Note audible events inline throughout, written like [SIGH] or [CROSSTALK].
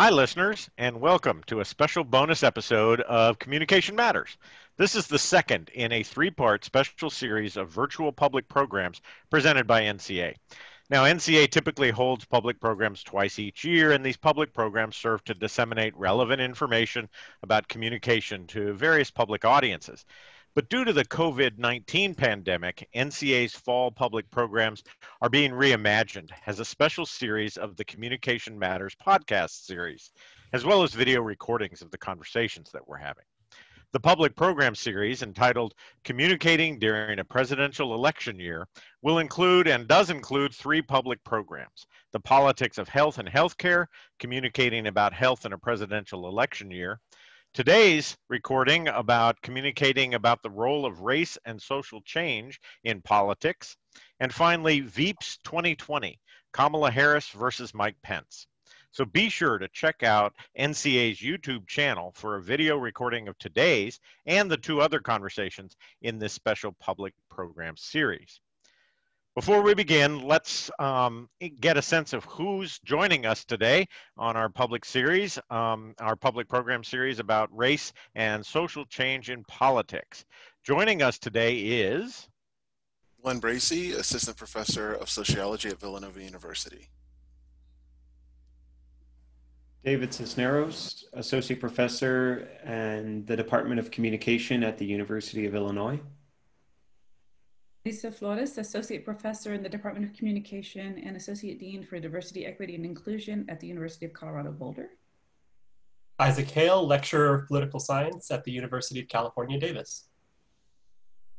Hi, listeners, and welcome to a special bonus episode of Communication Matters. This is the second in a three part special series of virtual public programs presented by NCA. Now, NCA typically holds public programs twice each year, and these public programs serve to disseminate relevant information about communication to various public audiences. But due to the COVID 19 pandemic, NCA's fall public programs are being reimagined as a special series of the Communication Matters podcast series, as well as video recordings of the conversations that we're having. The public program series, entitled Communicating During a Presidential Election Year, will include and does include three public programs the politics of health and healthcare, communicating about health in a presidential election year, Today's recording about communicating about the role of race and social change in politics. And finally, Veeps 2020, Kamala Harris versus Mike Pence. So be sure to check out NCA's YouTube channel for a video recording of today's and the two other conversations in this special public program series. Before we begin, let's um, get a sense of who's joining us today on our public series, um, our public program series about race and social change in politics. Joining us today is Glenn Bracey, Assistant Professor of Sociology at Villanova University. David Cisneros, Associate Professor in the Department of Communication at the University of Illinois. Lisa Flores, Associate Professor in the Department of Communication and Associate Dean for Diversity, Equity, and Inclusion at the University of Colorado Boulder. Isaac Hale, Lecturer of Political Science at the University of California, Davis.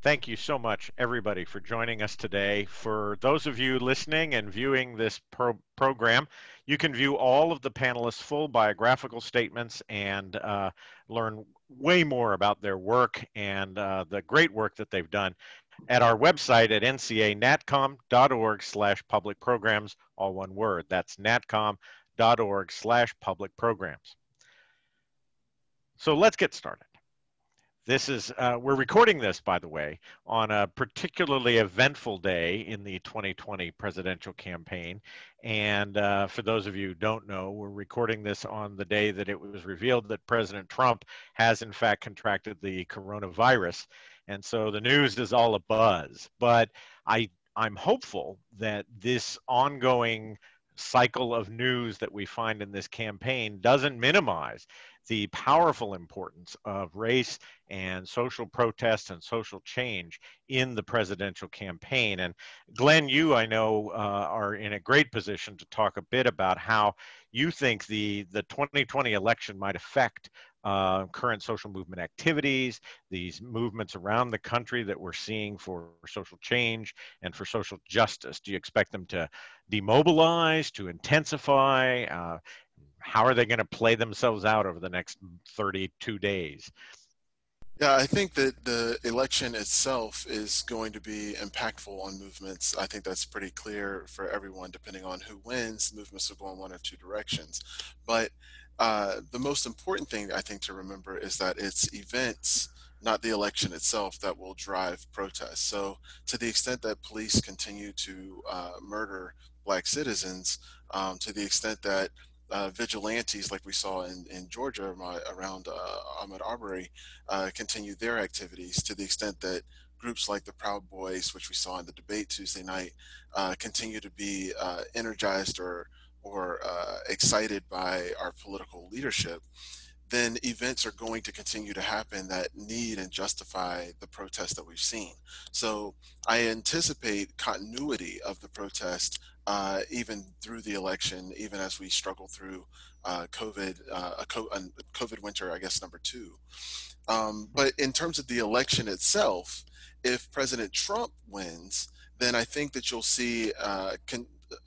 Thank you so much, everybody, for joining us today. For those of you listening and viewing this pro program, you can view all of the panelists' full biographical statements and uh, learn way more about their work and uh, the great work that they've done at our website at ncanatcom.org slash public programs, all one word. That's natcom.org slash public programs. So let's get started. This is, uh, we're recording this, by the way, on a particularly eventful day in the 2020 presidential campaign. And uh, for those of you who don't know, we're recording this on the day that it was revealed that President Trump has, in fact, contracted the coronavirus and so the news is all a buzz. But I I'm hopeful that this ongoing cycle of news that we find in this campaign doesn't minimize the powerful importance of race and social protest and social change in the presidential campaign. And Glenn, you I know uh, are in a great position to talk a bit about how you think the the 2020 election might affect uh, current social movement activities, these movements around the country that we're seeing for social change and for social justice? Do you expect them to demobilize, to intensify? Uh, how are they going to play themselves out over the next 32 days? Yeah, I think that the election itself is going to be impactful on movements. I think that's pretty clear for everyone, depending on who wins, movements will go in one of two directions. But uh, the most important thing I think to remember is that it's events, not the election itself, that will drive protests. So, to the extent that police continue to uh, murder black citizens, um, to the extent that uh, vigilantes, like we saw in, in Georgia around uh, Ahmaud Arbery, uh, continue their activities, to the extent that groups like the Proud Boys, which we saw in the debate Tuesday night, continue to be energized or or uh, excited by our political leadership, then events are going to continue to happen that need and justify the protest that we've seen. So I anticipate continuity of the protest uh, even through the election, even as we struggle through uh, COVID, uh, a COVID winter, I guess, number two. Um, but in terms of the election itself, if President Trump wins, then I think that you'll see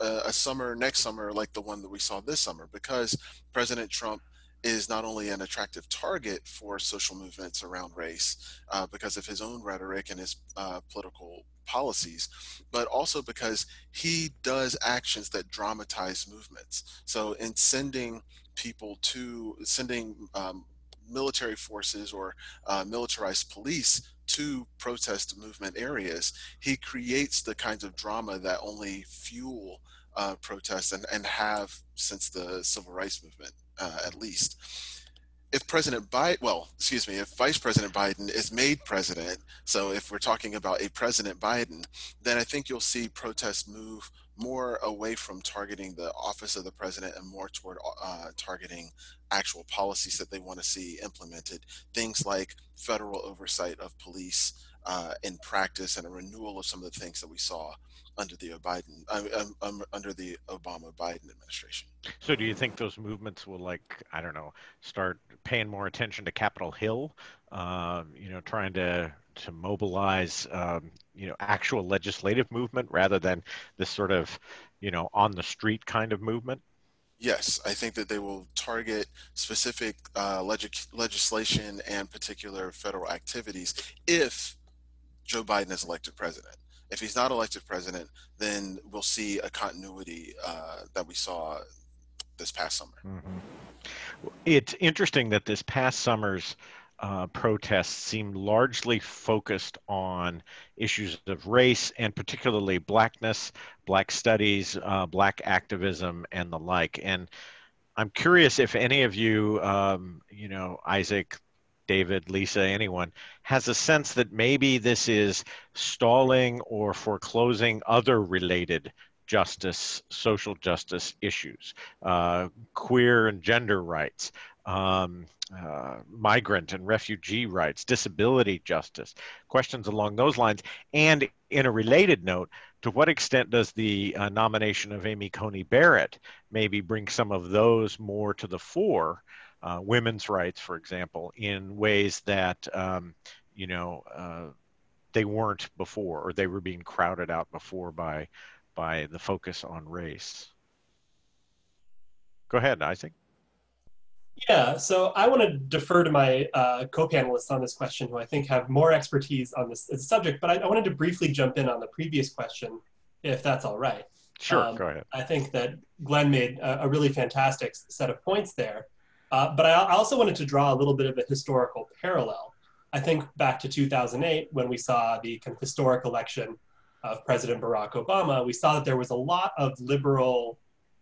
a, summer next summer like the one that we saw this summer because President Trump is not only an attractive target for social movements around race uh, because of his own rhetoric and his uh, political policies, but also because he does actions that dramatize movements. So, in sending people to sending um, military forces or uh, militarized police to protest movement areas, he creates the kinds of drama that only fuel uh, protests and, and have since the civil rights movement, uh, at least. If President Biden, well, excuse me, if Vice President Biden is made president, so if we're talking about a President Biden, then I think you'll see protests move more away from targeting the office of the president and more toward uh, targeting actual policies that they want to see implemented. Things like federal oversight of police uh, in practice and a renewal of some of the things that we saw under the Biden, um, um, under the Obama Biden administration. So, do you think those movements will, like, I don't know, start paying more attention to Capitol Hill? Uh, you know, trying to to mobilize, um, you know, actual legislative movement rather than this sort of, you know, on the street kind of movement? Yes, I think that they will target specific uh, leg- legislation and particular federal activities if Joe Biden is elected president. If he's not elected president, then we'll see a continuity uh, that we saw this past summer. Mm-hmm. It's interesting that this past summer's uh, protests seemed largely focused on issues of race and particularly blackness, black studies, uh, black activism, and the like. And I'm curious if any of you, um, you know, Isaac, David, Lisa, anyone, has a sense that maybe this is stalling or foreclosing other related justice, social justice issues, uh, queer and gender rights, um, uh, migrant and refugee rights, disability justice, questions along those lines. And in a related note, to what extent does the uh, nomination of Amy Coney Barrett maybe bring some of those more to the fore? Uh, women's rights, for example, in ways that um, you know uh, they weren't before, or they were being crowded out before by by the focus on race. Go ahead, Isaac. Yeah, so I want to defer to my uh, co-panelists on this question, who I think have more expertise on this, this subject. But I, I, wanted to briefly jump in on the previous question, if that's all right. Sure, um, go ahead. I think that Glenn made a, a really fantastic set of points there. Uh, but I, I also wanted to draw a little bit of a historical parallel. I think back to 2008 when we saw the kind of historic election of President Barack Obama, we saw that there was a lot of liberal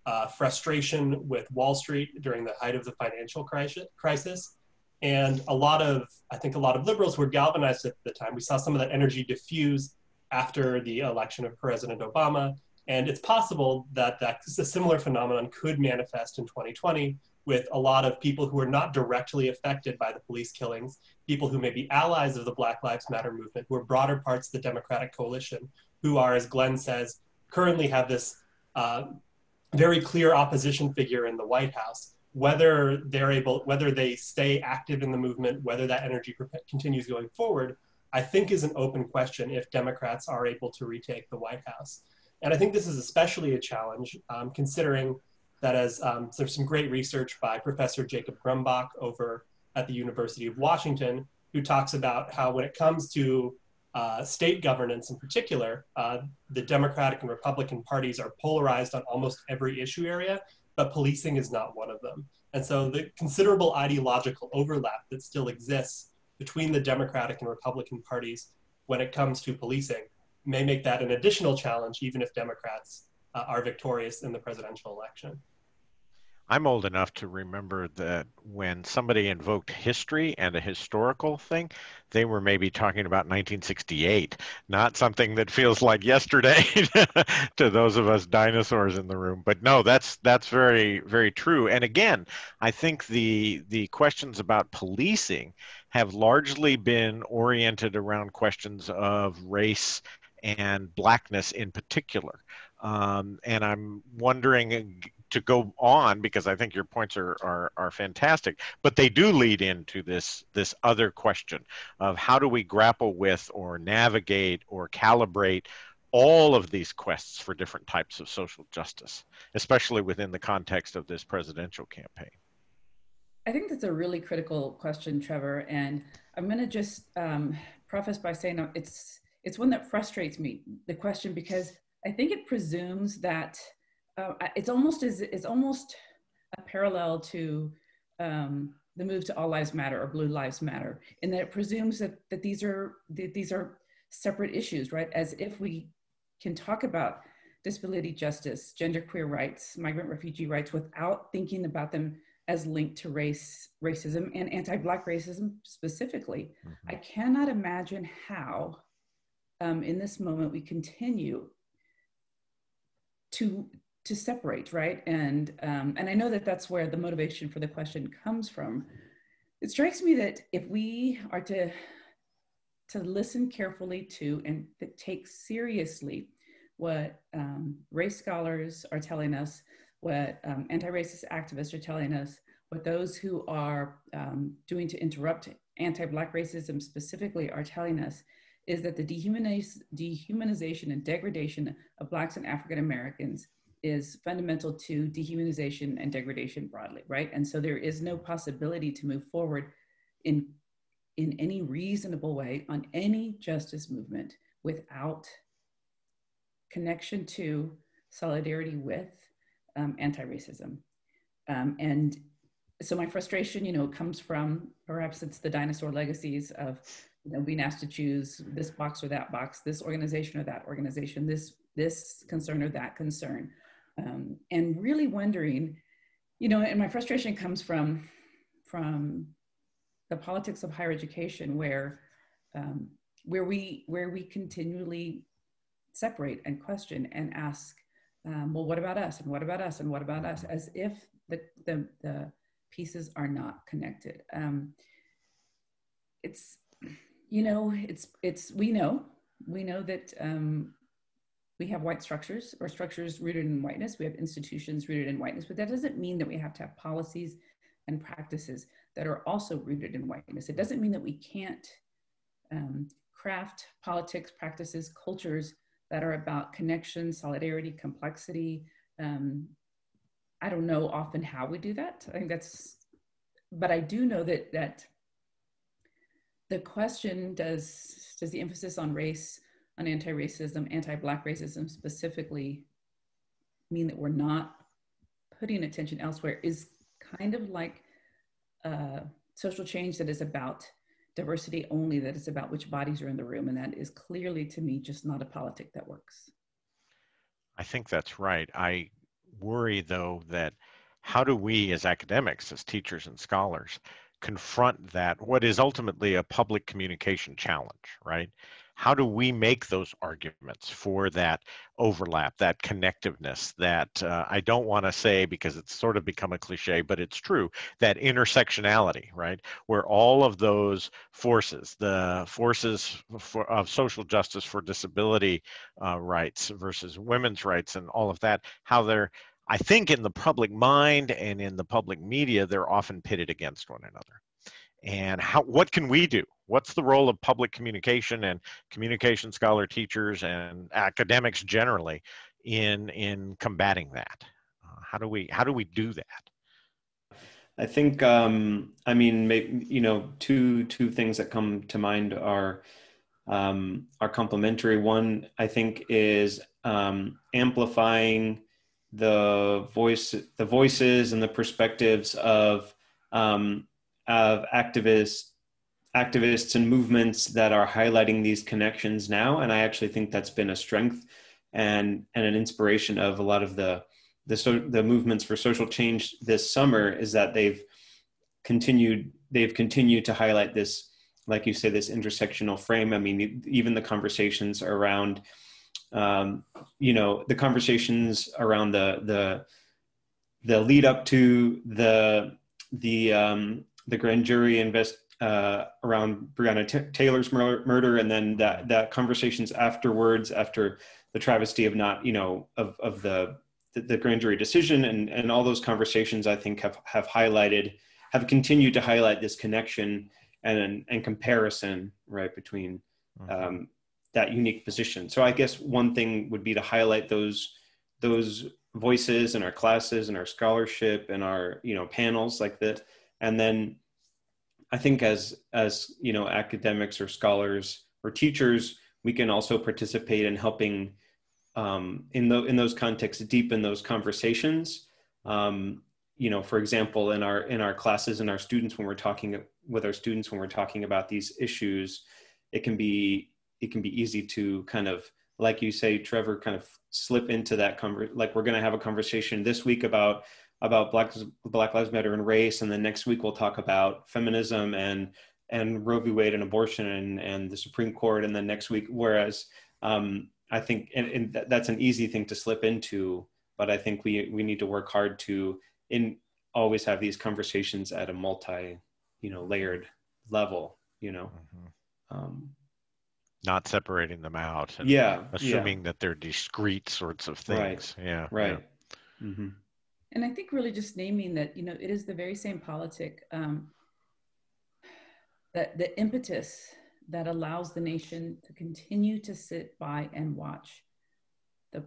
uh, frustration with Wall Street during the height of the financial crisis. And a lot of, I think a lot of liberals were galvanized at the time. We saw some of that energy diffuse after the election of President Obama. And it's possible that that a similar phenomenon could manifest in 2020 with a lot of people who are not directly affected by the police killings, people who may be allies of the Black Lives Matter movement, who are broader parts of the Democratic coalition, who are, as Glenn says, currently have this uh, very clear opposition figure in the White House. Whether they're able, whether they stay active in the movement, whether that energy continues going forward, I think is an open question if Democrats are able to retake the White House. And I think this is especially a challenge um, considering that as um, there's some great research by Professor Jacob Grumbach over at the University of Washington, who talks about how when it comes to uh, state governance in particular, uh, the Democratic and Republican parties are polarized on almost every issue area, but policing is not one of them. And so the considerable ideological overlap that still exists between the Democratic and Republican parties when it comes to policing may make that an additional challenge, even if Democrats uh, are victorious in the presidential election. I'm old enough to remember that when somebody invoked history and a historical thing, they were maybe talking about 1968, not something that feels like yesterday [LAUGHS] to those of us dinosaurs in the room. But no, that's that's very very true. And again, I think the the questions about policing have largely been oriented around questions of race and blackness in particular. Um, and I'm wondering to go on because I think your points are, are, are fantastic, but they do lead into this this other question of how do we grapple with or navigate or calibrate all of these quests for different types of social justice, especially within the context of this presidential campaign. I think that's a really critical question, Trevor, and I'm going to just um, preface by saying it's it's one that frustrates me the question because I think it presumes that uh, it's almost as it's almost a parallel to um, the move to all lives matter or blue lives matter in that it presumes that, that these are that these are separate issues right as if we can talk about disability justice, genderqueer rights, migrant refugee rights without thinking about them as linked to race, racism, and anti-Black racism specifically. Mm-hmm. I cannot imagine how, um, in this moment, we continue to to separate, right? And um, and I know that that's where the motivation for the question comes from. It strikes me that if we are to to listen carefully to and take seriously what um, race scholars are telling us, what um, anti-racist activists are telling us, what those who are um, doing to interrupt anti-black racism specifically are telling us, is that the dehumaniz- dehumanization and degradation of blacks and African Americans is fundamental to dehumanization and degradation broadly, right? And so there is no possibility to move forward in in any reasonable way on any justice movement without connection to solidarity with um, anti-racism um, and so my frustration you know comes from perhaps it's the dinosaur legacies of you know being asked to choose this box or that box this organization or that organization this this concern or that concern um, and really wondering you know and my frustration comes from from the politics of higher education where um, where we where we continually separate and question and ask um, well what about us and what about us and what about us? As if the the, the pieces are not connected. Um, it's you know it's it's we know we know that um, we have white structures or structures rooted in whiteness we have institutions rooted in whiteness but that doesn't mean that we have to have policies and practices that are also rooted in whiteness. It doesn't mean that we can't um, craft politics, practices, cultures that are about connection, solidarity, complexity. Um, I don't know often how we do that. I think that's, but I do know that that the question does does the emphasis on race, on anti-racism, anti-black racism specifically mean that we're not putting attention elsewhere? Is kind of like uh, social change that is about diversity only, that is about which bodies are in the room. And that is clearly to me just not a politic that works. I think that's right. I worry though that how do we as academics, as teachers and scholars, confront that, what is ultimately a public communication challenge, right? How do we make those arguments for that overlap, that connectiveness, that uh, I don't want to say because it's sort of become a cliche, but it's true, that intersectionality, right? Where all of those forces, the forces for, of social justice for disability uh, rights versus women's rights and all of that, how they're I think in the public mind and in the public media, they're often pitted against one another and how what can we do what's the role of public communication and communication scholar teachers and academics generally in in combating that? Uh, how do we how do we do that? I think um i mean you know two two things that come to mind are um are complementary. One i think is um amplifying the voice the voices and the perspectives of um of activists activists and movements that are highlighting these connections now and i actually think that's been a strength and and an inspiration of a lot of the the so, the movements for social change this summer is that they've continued they've continued to highlight this like you say this intersectional frame. I mean even the conversations around um, you know the conversations around the the the lead up to the the um, the grand jury invest uh, around Breonna T- Taylor's mur- murder, and then that that conversations afterwards, after the travesty of not, you know, of of the the, the grand jury decision, and and all those conversations, I think have have highlighted, have continued to highlight this connection and and comparison, right, between mm-hmm. um, that unique position. So I guess one thing would be to highlight those those voices in our classes and our scholarship and our you know panels like that and then i think as as you know academics or scholars or teachers we can also participate in helping um, in the in those contexts deepen those conversations. Um, you know for example in our in our classes and our students when we're talking with our students when we're talking about these issues it can be it can be easy to kind of like you say, Trevor, kind of slip into that conver- like we're going to have a conversation this week about about Black Black Lives Matter and race, and then next week we'll talk about feminism and and Roe v. Wade and abortion and and the Supreme Court, and then next week. Whereas um, I think and, and that's an easy thing to slip into, but I think we we need to work hard to in always have these conversations at a multi you know layered level. You know. Mm-hmm. Um, not separating them out and yeah assuming yeah. that they're discrete sorts of things right. yeah right yeah. Mm-hmm. And i think really just naming that you know it is the very same politic um, that the impetus that allows the nation to continue to sit by and watch the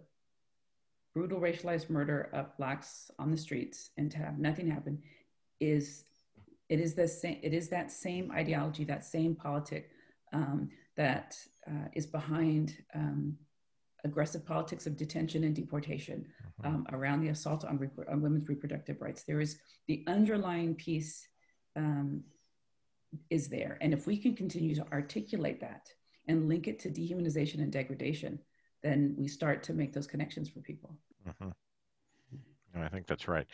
brutal racialized murder of blacks on the streets and to have nothing happen is it is the same it is that same ideology that same politic um, that uh, is behind um, aggressive politics of detention and deportation mm-hmm. um, around the assault on, rep- on, women's reproductive rights. There is the underlying piece um, is there. And if we can continue to articulate that and link it to dehumanization and degradation, then we start to make those connections for people. Mm-hmm. I think that's right.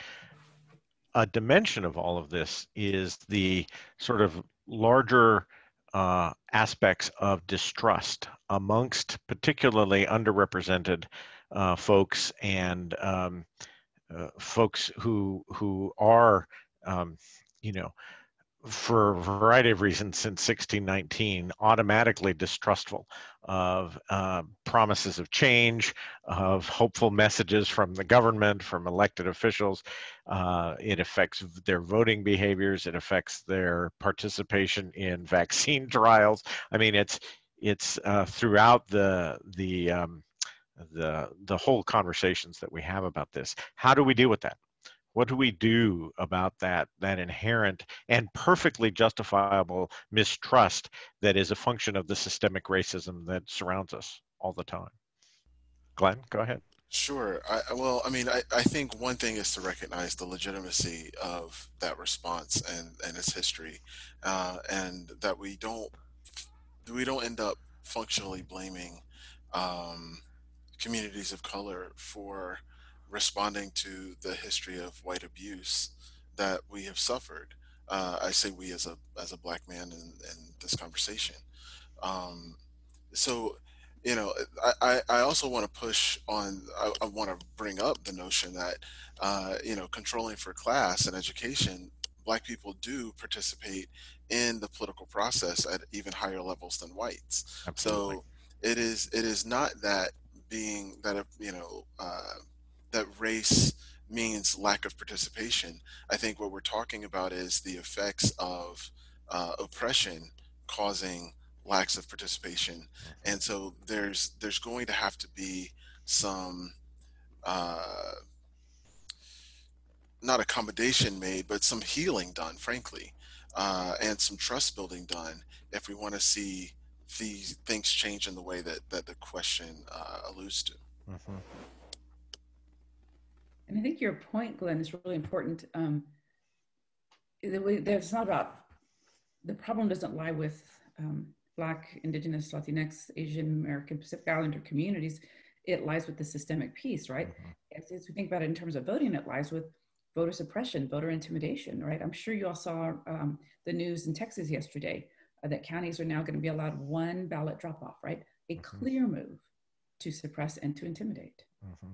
A dimension of all of this is the sort of larger uh, aspects of distrust amongst particularly underrepresented uh, folks and um, uh, folks who who are um, you know for a variety of reasons since 1619 automatically distrustful of uh, promises of change of hopeful messages from the government from elected officials. Uh, it affects their voting behaviors. It affects their participation in [LAUGHS] vaccine trials. I mean it's it's uh, throughout the the um, the the whole conversations that we have about this. How do we deal with that what do we do about that that inherent and perfectly justifiable mistrust that is a function of the systemic racism that surrounds us all the time glenn go ahead Sure. I, well, I mean, I, I think one thing is to recognize the legitimacy of that response and, and its history, uh, and that we don't we don't end up functionally blaming um, communities of color for responding to the history of white abuse that we have suffered. Uh, I say we as a as a black man in, in this conversation. Um, so, you know, I, I also want to push on. I, I want to bring up the notion that, uh, you know, controlling for class and education, black people do participate in the political process at even higher levels than whites. Absolutely. So it is it is not that being that you know uh, that race means lack of participation. I think what we're talking about is the effects of uh, oppression causing lacks of participation, and so there's there's going to have to be some uh, not accommodation made, but some healing done, frankly, uh, and some trust building done if we want to see these things change in the way that that the question uh, alludes to. Mm-hmm. And I think your point, Glenn, is really important. Um, there's not about the problem doesn't lie with um, Black, Indigenous, Latinx, Asian American, Pacific Islander communities. It lies with the systemic piece, right? Mm-hmm. As, as, we think about it in terms of voting, it lies with voter suppression, voter intimidation, right? I'm sure you all saw um, the news in Texas yesterday uh, that counties are now going to be allowed one ballot drop off, right? A mm-hmm. clear move to suppress and to intimidate. Mm-hmm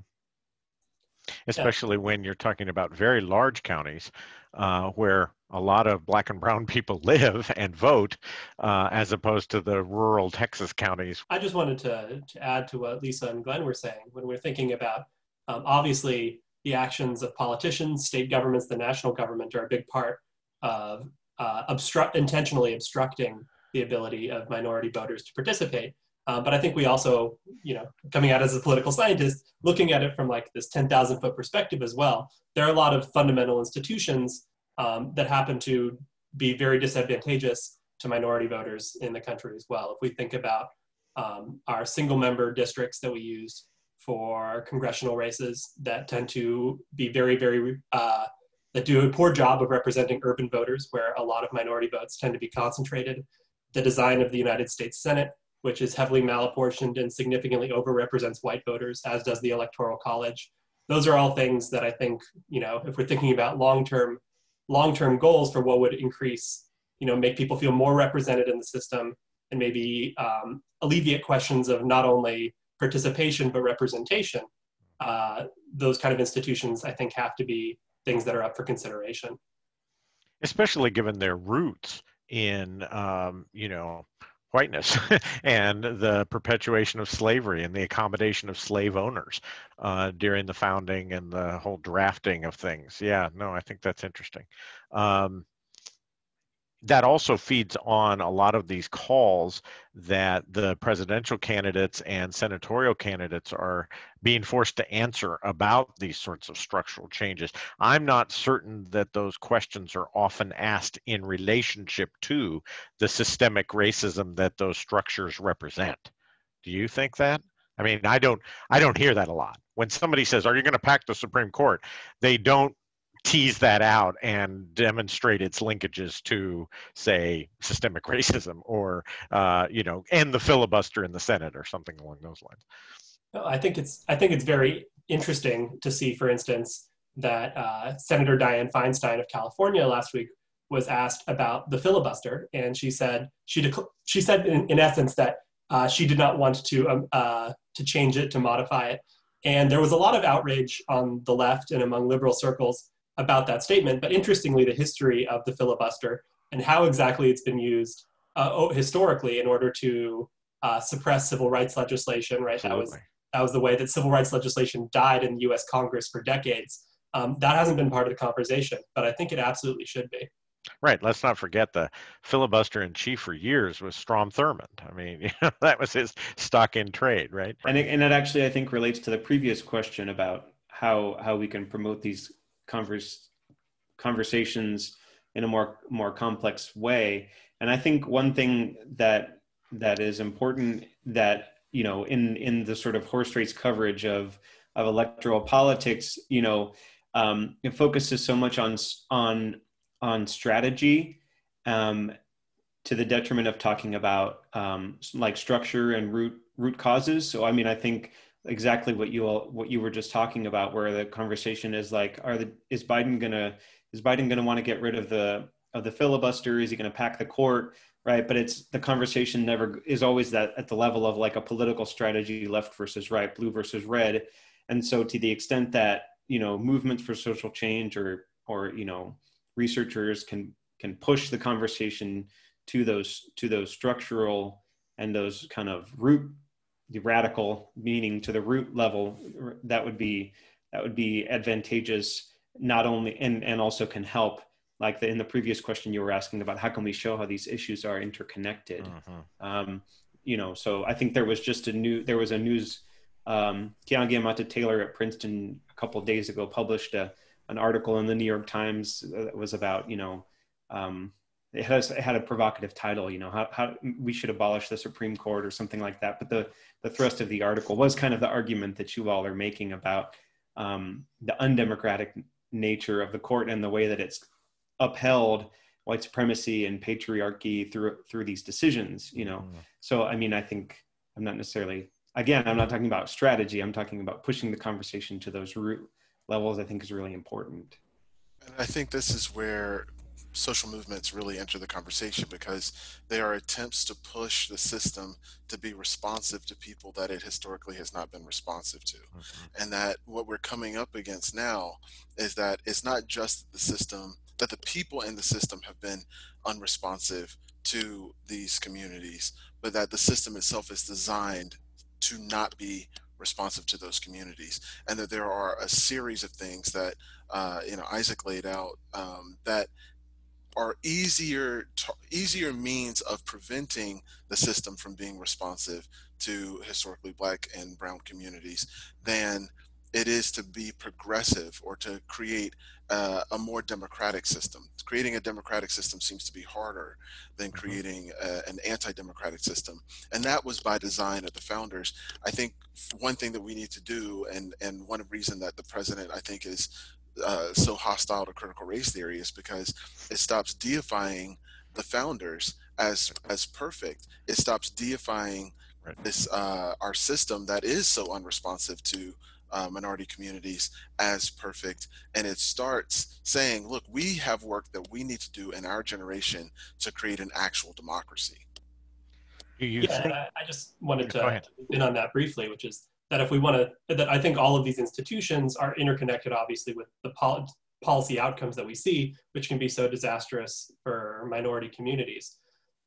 especially yeah. when you're talking about very large counties uh, where a lot of black and brown [LAUGHS] people live and vote uh, as opposed to the rural Texas counties. I just wanted to, to add to what Lisa and Glenn were saying when we're thinking about um, obviously the actions of politicians, state governments, the national government are a big part of uh, obstruct, intentionally obstructing the ability of minority voters to participate. Uh, but I think we also, you know, coming out as a political scientist, looking at it from like this 10,000 foot perspective as well, there are a lot of fundamental institutions um, that happen to be very disadvantageous to minority voters in the country as well. If we think about um, our single member districts that we use for congressional races that tend to be very, very, uh, that do a poor job of representing urban voters where a lot of minority votes tend to be concentrated. The design of the United States Senate which is heavily malapportioned and significantly overrepresents white voters, as does the Electoral College. Those are all things that I think, you know, if we're thinking about long-term long-term goals for what would increase, you know, make people feel more represented in the system and maybe um, alleviate questions of not only participation but representation. Uh, those kind of institutions, I think, have to be things that are up for consideration. Especially given their roots in, um, you know, whiteness [LAUGHS] and the perpetuation of slavery and the accommodation of slave owners uh, during the founding and the whole drafting of things. Yeah, no, I think that's interesting. Um, that also feeds on a lot of these calls that the presidential candidates and senatorial candidates are being forced to answer about these sorts of structural changes. I'm not certain that those questions are often asked in relationship to the systemic racism that those structures represent. Do you think that? I mean, I don't I don't hear that a lot. When somebody says, "Are you going to pack the Supreme Court?" they don't tease that out and demonstrate its linkages to, say, systemic [LAUGHS] racism or, uh, you know, end the filibuster in the Senate or something along those lines. I think it's I think it's very interesting to see, for instance, that uh, Senator Dianne Feinstein of California last week was asked about the filibuster, and she said she dec- she said in, in essence that uh, she did not want to um, uh, to change it to modify it, and there was a lot of outrage on the left and among liberal circles about that statement. But interestingly, the history of the filibuster and how exactly it's been used uh, historically in order to uh, suppress civil rights legislation, right? That was that was the way that civil rights legislation died in the U.S. Congress for decades. Um, that hasn't been part of the conversation, but I think it absolutely should be. Right. Let's not forget the filibuster in chief for years was Strom Thurmond. I mean, [LAUGHS] you know, that was his stock in trade, right? And it, and that actually, I think, relates to the previous question about how how we can promote these converse, conversations in a more more complex way. And I think one thing that that is important that you know in in the sort of horse race coverage of of electoral politics, you know, um, it focuses so much on on on strategy um, to the detriment of talking about um, like structure and root root causes. So I mean, I think exactly what you all what you were just talking about where the conversation is like are the is biden gonna is biden gonna want to get rid of the of the filibuster? Is he gonna pack the court? Right? But it's the conversation never is always that at the level of like a political strategy left versus right blue versus red. And so to the extent that you know movements for social change or or you know researchers can can push the conversation to those to those structural and those kind of root the radical meaning to the root level that would be that would be advantageous not only and and also can help like the, in the previous question you were asking about how can we show how these issues are interconnected mm-hmm. um, you know so i think there was just a new there was a news um, Keeanga-Yamahtta Taylor at Princeton a couple days ago published a, an article in the New York Times that was about you know um, it, has, it had a provocative title, you know, how, how we should abolish the Supreme Court or something like that. But the, the thrust of the article was kind of the argument that you all are making about um, the undemocratic nature of the court and the way that it's upheld white supremacy and patriarchy through through these decisions you know mm. so i mean i think i'm not necessarily again i'm not talking about strategy i'm talking about pushing the conversation to those root levels i think is really important and i think this is where social movements really enter the conversation because they are attempts to push the system to be responsive to people that it historically has not been responsive to. Mm-hmm. And that what we're coming up against now is that it's not just the system, that the people in the system have been unresponsive to these communities, but that the system itself is designed to not be responsive to those communities and that there are a series of things that uh, you know isaac laid out um, that are easier easier means of preventing the system from being responsive to historically black and brown communities than it is to be progressive or to create uh, a more democratic system. Creating a democratic system seems to be harder than mm-hmm. creating uh, an anti-democratic system, and that was by design of the founders. I think one thing that we need to do, and and one reason that the president I think is uh, so hostile to critical race theory is because it stops deifying the founders as as perfect, it stops deifying Right. this uh, our system that is so unresponsive to uh, minority communities as perfect, and it starts saying, "Look, we have work that we need to do in our generation to create an actual democracy." Do you yeah, think- I, I just wanted to in on that briefly, which is that if we want to, that I think all of these institutions are interconnected, obviously, with the pol- policy outcomes that we see, which can be so disastrous for minority communities,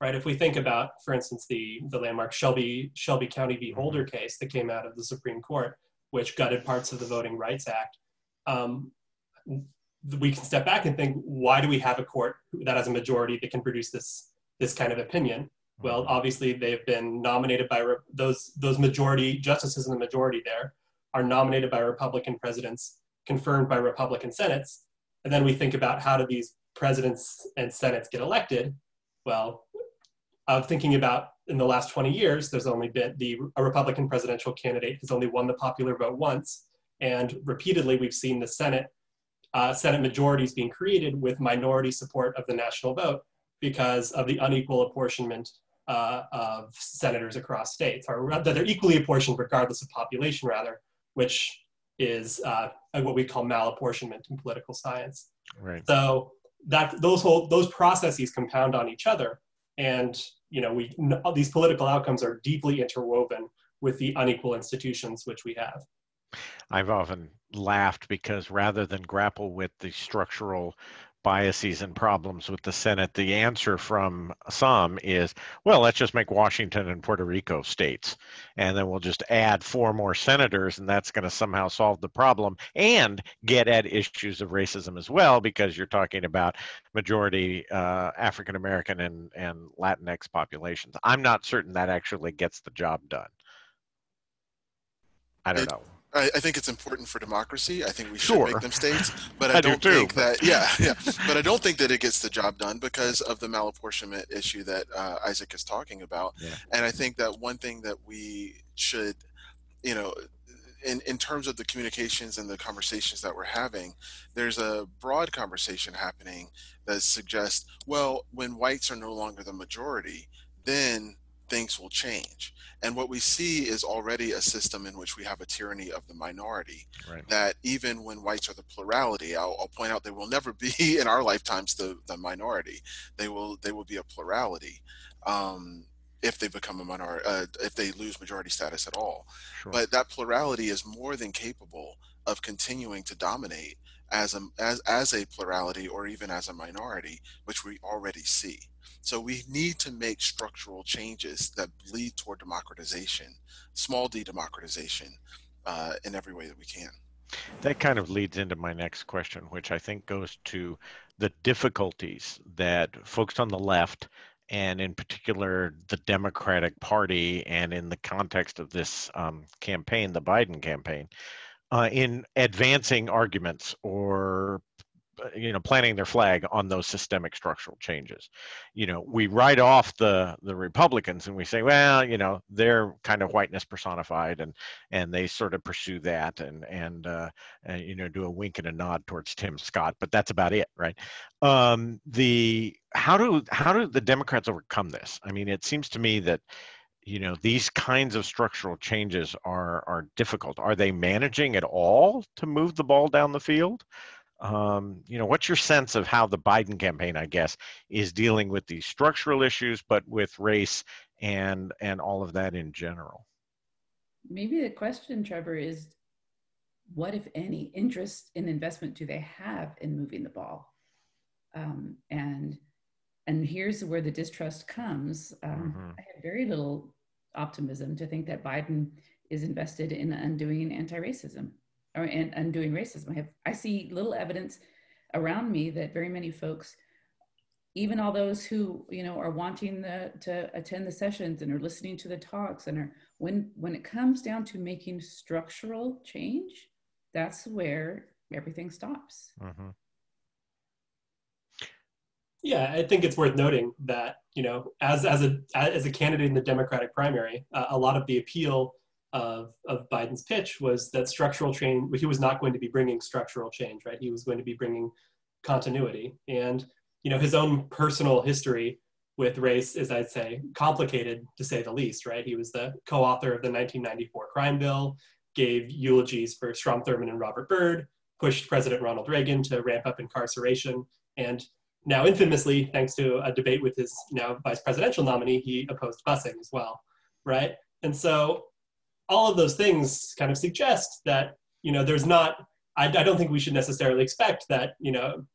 right? If we think about, for instance, the the landmark Shelby Shelby County v. Holder case that came out of the Supreme Court, which gutted parts of the Voting Rights Act. Um, we can step back and think, why do we have a court that has a majority that can produce this this kind of opinion? Well, obviously they've been nominated by re- those those majority justices in the majority there are nominated by Republican presidents, confirmed by Republican senates, and then we think about how do these presidents and senates get elected? Well, uh, thinking about in the last 20 years, there's only been the a Republican presidential candidate has only won the popular vote once, and repeatedly we've seen the Senate uh, Senate majorities being created with minority support of the national vote because of the unequal apportionment uh, of senators across states, or that they're equally apportioned regardless of population, rather, which is uh, what we call malapportionment in political science. right. So that those whole those processes compound on each other, and you know we these political outcomes are deeply interwoven with the unequal institutions which we have. I've often laughed because rather than grapple with the structural biases and problems with the Senate, the answer from some is, well, let's just make Washington and Puerto Rico states. And then we'll just add four more senators, and that's going to somehow solve the problem and get at issues of racism as well, because you're talking about majority uh, African American and, and Latinx populations. I'm not certain that actually gets the job done. I don't know. I, I think it's important for democracy. I think we should Sure. make them states, but I [LAUGHS] I, do don't too, think that. Yeah, [LAUGHS] yeah. But I don't think that it gets the job done because of the malapportionment issue that uh, Isaac is talking about. Yeah. And I think that one thing that we should, you know, in in terms of the communications and the conversations that we're having, there's a broad conversation happening that suggests, well, when whites are no longer the majority, then things will change. And what we see is already a system in which we have a tyranny of the minority. Right. That even when whites are the plurality, I'll, I'll point out they will never be [LAUGHS] in our lifetimes the, the minority. They will they will be a plurality um, if they become a minority, uh, if they lose majority status at all. Sure. But that plurality is more than capable of continuing to dominate as a as as a plurality or even as a minority, which we already see. So we need to make structural changes that lead toward democratization, small d democratization, uh, in every way that we can. That kind of leads into my next question, which I think goes to the difficulties that folks on the left, and in particular the Democratic Party, and in the context of this um, campaign, the Biden campaign, uh, in advancing arguments or you know planting their flag on those systemic structural changes you know we write off the the republicans and we say well you know they're kind of whiteness personified and and they sort of pursue that and and uh, and, you know do a wink and a nod towards Tim Scott, but that's about it, right? Um, the how do how do the Democrats overcome this? I mean, it seems to me that you know these kinds of structural changes are are difficult. Are they managing at all to move the ball down the field? Um, you know, what's your sense of how the Biden campaign, I guess, is dealing with these structural issues, but with race and and all of that in general? Maybe the question, Trevor, is what, if any, interest in investment do they have in moving the ball? Um, and and here's where the distrust comes. Um, Mhm. I have very little optimism to think that Biden is invested in undoing anti-racism or in undoing racism. I have I see little evidence around me that very many folks, even all those who you know are wanting the, to attend the sessions and are listening to the talks and are when when it comes down to making structural change, that's where everything stops. Mhm. Yeah, I think it's worth noting that you know, as as a as a candidate in the Democratic primary, uh, a lot of the appeal of of Biden's pitch was that structural change. He was not going to be bringing structural change, right? He was going to be bringing continuity, and you know, his own personal history with race is, I'd say, complicated to say the least, right? He was the co author of the 1994 crime bill, gave eulogies for Strom Thurmond and Robert Byrd, pushed President Ronald Reagan to ramp up incarceration, and now infamously, thanks to a debate with his now vice presidential nominee, he opposed busing as well, right? And so all of those things kind of suggest that, you know, there's not, I, I don't think we should necessarily expect that, you know,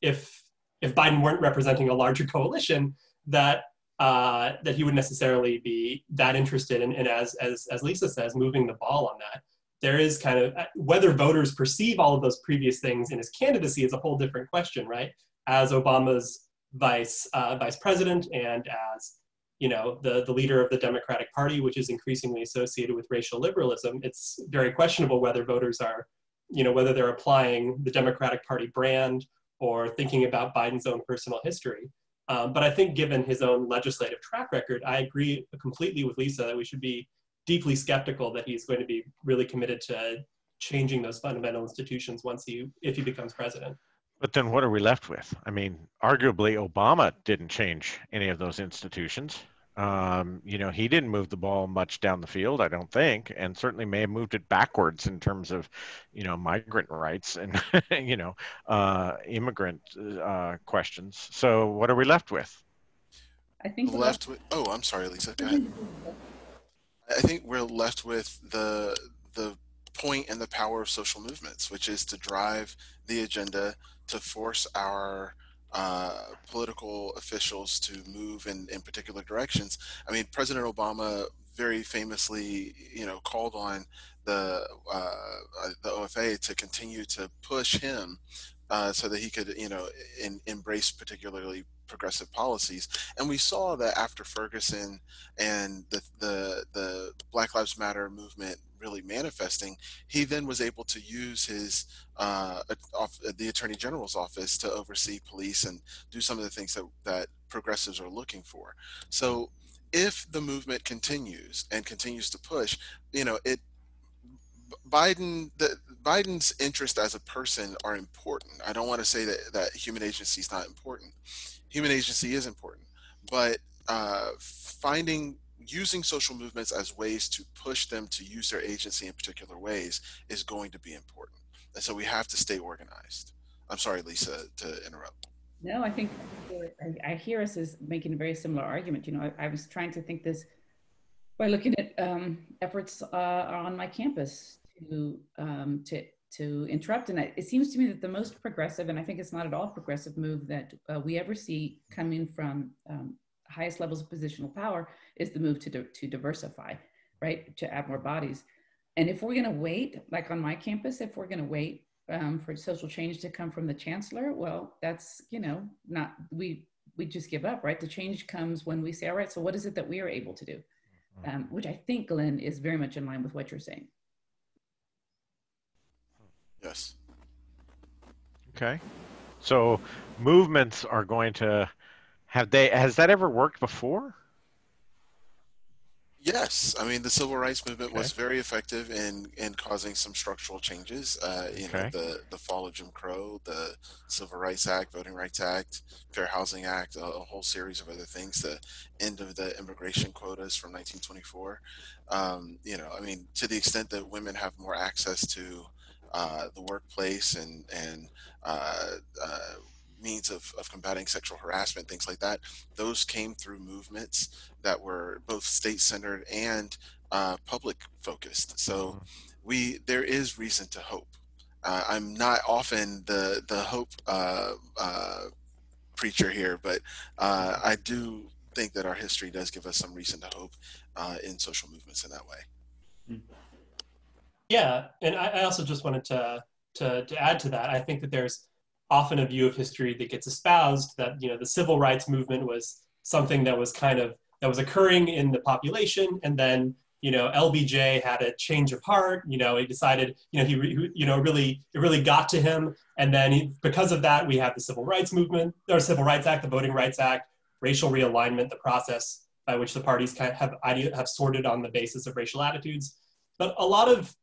if if Biden weren't representing a larger coalition, that uh, that he would necessarily be that interested in, in as, as, as Lisa says, moving the ball on that. There is kind of whether voters perceive all of those previous things in his candidacy is a whole different question, right? As Obama's vice uh, vice president and as you know the the leader of the Democratic Party, which is increasingly associated with racial liberalism, it's very questionable whether voters are, you know, whether they're applying the Democratic Party brand or thinking about Biden's own personal history. Um, but I think given his own legislative track record, I agree completely with Lisa that we should be deeply skeptical that he's going to be really committed to changing those fundamental institutions once he, if he becomes president. But then what are we left with? I mean, arguably, Obama didn't change any of those institutions. Um, you know, he didn't move the ball much down the field, I don't think, and certainly may have moved it backwards in terms of, you know, migrant rights and, [LAUGHS] you know, uh, immigrant uh, questions. So what are we left with? I think left with. Oh, I'm sorry, Lisa. Go ahead. [LAUGHS] I think we're left with the the point and the power of social movements, which is to drive the agenda to force our uh, political officials to move in, in particular directions. I mean, President Obama very famously, you know, called on the uh, the OFA to continue to push him uh, so that he could, you know, in, embrace particularly progressive policies. And we saw that after Ferguson and the the, the Black Lives Matter movement really manifesting, he then was able to use his uh, off, the Attorney General's office to oversee police and do some of the things that that progressives are looking for. So if the movement continues and continues to push, you know, it Biden the Biden's interest as a person are important. I don't want to say that that human agency is not important. Human agency is important, but uh, finding using social movements as ways to push them to use their agency in particular ways is going to be important. And so we have to stay organized. I'm sorry, Lisa, to interrupt. No, I think I, hear us as making a very similar argument. You know, I, I was trying to think this by looking at um, efforts uh, on my campus to um, to to interrupt. And it seems to me that the most progressive, and I think it's not at all progressive move that uh, we ever see coming from um, highest levels of positional power is the move to, to diversify, right? To add more bodies. And if we're going to wait, like on my campus, if we're going to wait um, for social change to come from the chancellor, well, that's, you know, not, we, we just give up, right? The change comes when we say, all right, so what is it that we are able to do? Mm-hmm. Um, which I think, Glenn, is very much in line with what you're saying. Yes. Okay. So movements are going to have they has that ever worked before? Yes, I mean the civil rights movement okay. was very effective in in causing some structural changes. Uh, you okay. know, the the fall of Jim Crow, the Civil Rights Act, Voting Rights Act, Fair Housing Act, a, a whole series of other things. The end of the immigration quotas from 1924. Um, you know, I mean, to the extent that women have more access to uh, the workplace and and uh, uh, means of, of combating sexual harassment, things like that, those came through movements that were both state centered and uh, public focused. So mm-hmm. we there is reason to hope. Uh, I'm not often the the hope uh, uh, preacher here, but uh, I do think that our history does give us some reason to hope uh, in social movements in that way. Hmm. Yeah, and I, also just wanted to, to to add to that. I think that there's often a view of history that gets espoused that you know the civil rights movement was something that was kind of that was occurring in the population. And then you know lbj had a change of heart you know he decided you know he you know really it really got to him. And then he, because of that we have the civil rights movement or civil rights act the voting rights act racial realignment the process by which the parties kind of have have sorted on the basis of racial attitudes. But a lot of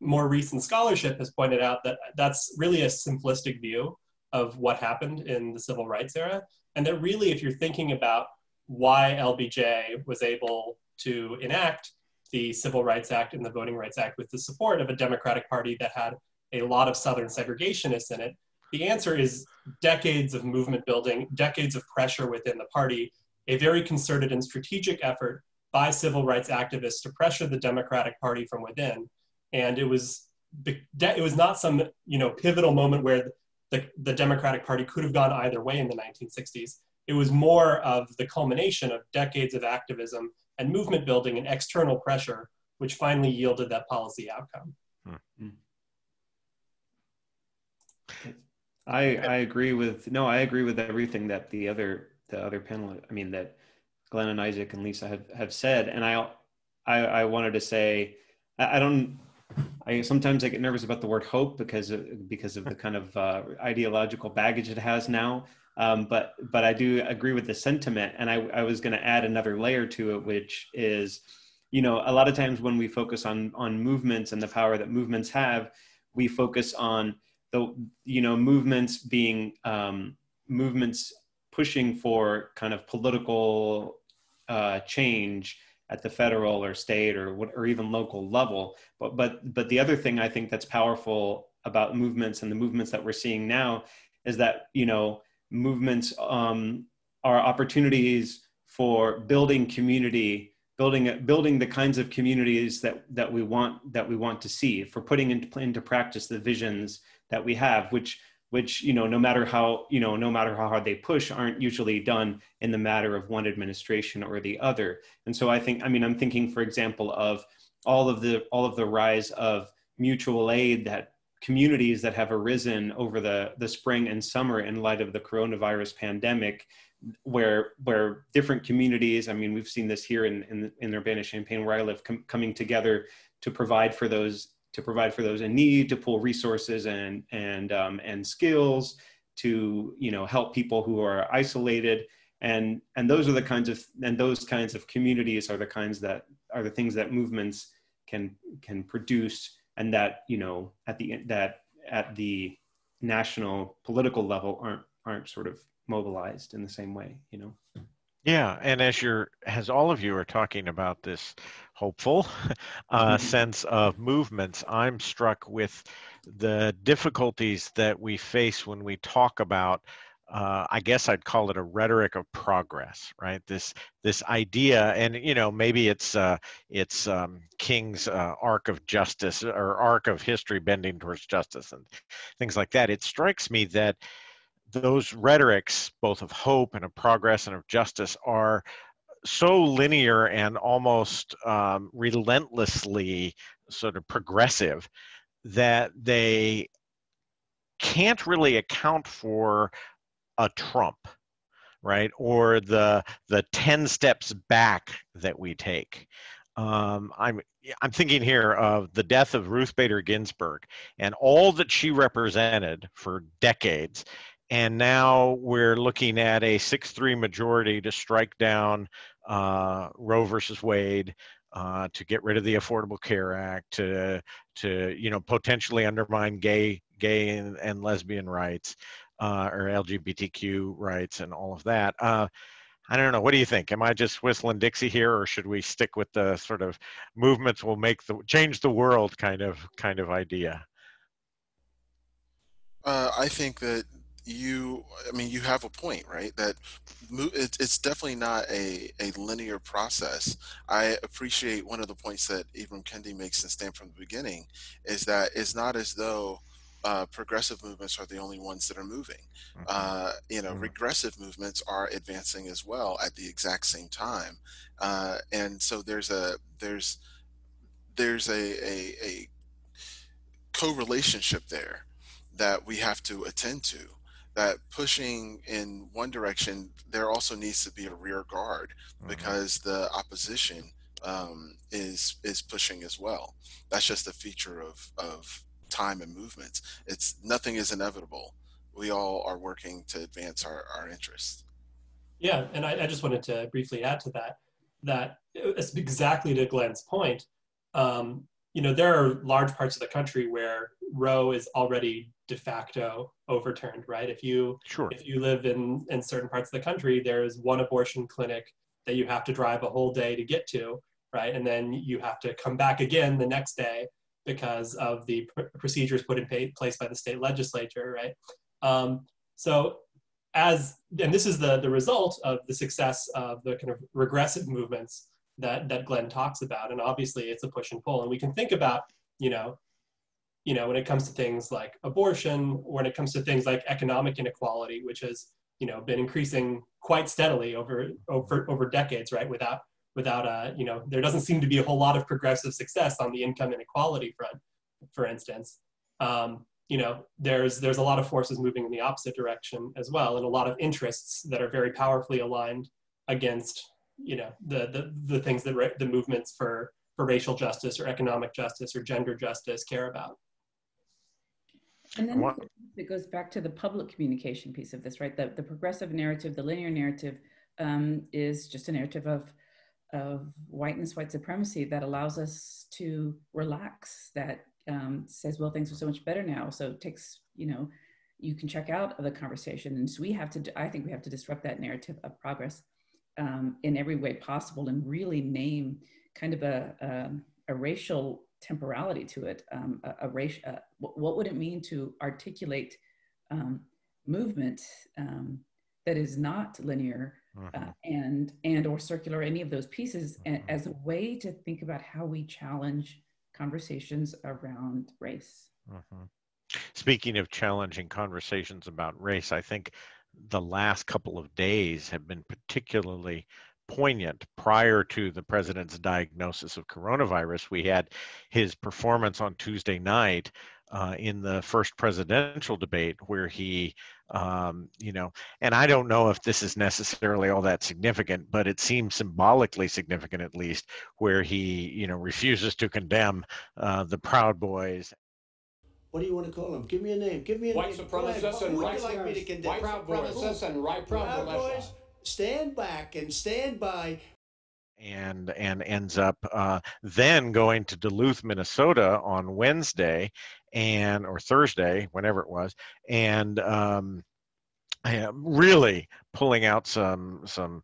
more recent scholarship has pointed out that that's really a simplistic view of what happened in the civil rights era. And that really, if you're thinking about why LBJ was able to enact the Civil Rights Act and the Voting Rights Act with the support of a Democratic Party that had a lot of Southern segregationists in it? The answer is decades of movement building, decades of pressure within the party, a very concerted and strategic effort by civil rights activists to pressure the Democratic Party from within. And it was it was not some you know pivotal moment where the, the Democratic Party could have gone either way in the 1960s. It was more of the culmination of decades of activism and movement building and external pressure, which finally yielded that policy outcome. Hmm. I I agree with no, I agree with everything that the other the other panel. I mean that Glenn and Isaac and Lisa have, have said, and I I, I wanted to say I, I don't I sometimes I get nervous about the word hope because of, because of the kind of uh, ideological baggage it has now. Um, but but I do agree with the sentiment, and I, I was going to add another layer to it, which is, you know, a lot of times when we focus on on movements and the power that movements have, we focus on the you know movements being um, movements pushing for kind of political uh, change at the federal or state or or even local level. But but but the other thing I think that's powerful about movements and the movements that we're seeing now is that you know movements um, are opportunities for building community building building the kinds of communities that that we want that we want to see for putting into, into practice the visions that we have which which you know no matter how you know no matter how hard they push aren't usually done in the matter of one administration or the other. And so i think i mean i'm thinking for example of all of the all of the rise of mutual aid that communities that have arisen over the the spring and summer in light of the coronavirus pandemic where where different communities i mean we've seen this here in in, in urbana-champaign where i live com- coming together to provide for those to provide for those in need, to pull resources and and um, and skills to you know help people who are isolated. And and those are the kinds of and those kinds of communities are the kinds that are the things that movements can can produce and that you know at the that at the national political level aren't aren't sort of mobilized in the same way you know yeah, and as you're, as all of you are talking about this hopeful [LAUGHS] uh, mm-hmm. sense of movements, I'm struck with the difficulties that we face when we talk about. Uh, I guess I'd call it a rhetoric of progress, right? This this idea, and you know, maybe it's uh, it's um, King's uh, arc of justice or arc of history bending towards justice and things like that. It strikes me that those rhetorics, both of hope and of progress and of justice, are so linear and almost um, relentlessly sort of progressive that they can't really account for a Trump, right? Or the the ten steps back that we take. Um, I'm I'm thinking here of the death of Ruth Bader Ginsburg and all that she represented for decades, and now we're looking at a 6-3 majority to strike down uh, Roe versus Wade, uh, to get rid of the Affordable Care Act, to to you know potentially undermine gay gay and, and lesbian rights uh, or LGBTQ rights and all of that. Uh, I don't know. What do you think? Am I just whistling Dixie here, or should we stick with the sort of movements will make the change the world kind of kind of idea? Uh, I think that you i mean you have a point right? That it's definitely not a, a linear process. I appreciate one of the points that ibram kendi makes and Stamped from the Beginning is that it's not as though uh, progressive movements are the only ones that are moving. Mm-hmm. uh, you know mm-hmm. regressive movements are advancing as well at the exact same time. Uh, and so there's a there's there's a, a, a co-relationship there that we have to attend to that pushing in one direction, there also needs to be a rear guard mm-hmm. because the opposition um, is is pushing as well. That's just a feature of of time and movements. It's nothing is inevitable. We all are working to advance our, our interests. Yeah, and I, I just wanted to briefly add to that that it's exactly to Glenn's point. Um, you know, there are large parts of the country where Roe is already de facto overturned, right? If you Sure. if you live in in certain parts of the country, there's one abortion clinic that you have to drive a whole day to get to, right? And then you have to come back again the next day because of the pr- procedures put in place by the state legislature, right? Um, so as and this is the the result of the success of the kind of regressive movements that that Glenn talks about, and obviously it's a push and pull, and we can think about you know you know when it comes to things like abortion, when it comes to things like economic inequality, which has you know been increasing quite steadily over over over decades, right? Without without uh you know there doesn't seem to be a whole lot of progressive success on the income inequality front, for instance. Um, you know there's there's a lot of forces moving in the opposite direction as well and a lot of interests that are very powerfully aligned against you know the the, the things that the movements for for racial justice or economic justice or gender justice care about And then What- it goes back to the public communication piece of this, right? The, the progressive narrative, the linear narrative um, is just a narrative of, of whiteness, white supremacy that allows us to relax, that um, says, well, things are so much better now. So it takes, you know, you can check out of the conversation. And so we have to, I think we have to disrupt that narrative of progress um, in every way possible and really name kind of a, a, a racial temporality to it. Um, a, a race, uh, what, what would it mean to articulate um, movement um, that is not linear uh, and and or circular, any of those pieces, Mhm. as a way to think about how we challenge conversations around race. Mhm. Speaking of challenging conversations about race, I think the last couple of days have been particularly poignant. Prior to the president's diagnosis of coronavirus, we had his performance on Tuesday night uh, in the first presidential debate, where he, um, you know, and I don't know if this is necessarily all that significant, but it seems symbolically significant at least, where he, you know, refuses to condemn uh, the Proud Boys What do you want to call them? Give me a name. Give me a White name. Go ahead. supremacists and would right like me to condemn? white Proud supremacists and right Proud. Boys, stand back and stand by. and and ends up uh, then going to Duluth, Minnesota on Wednesday and or Thursday, whenever it was, and um, really pulling out some some